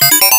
you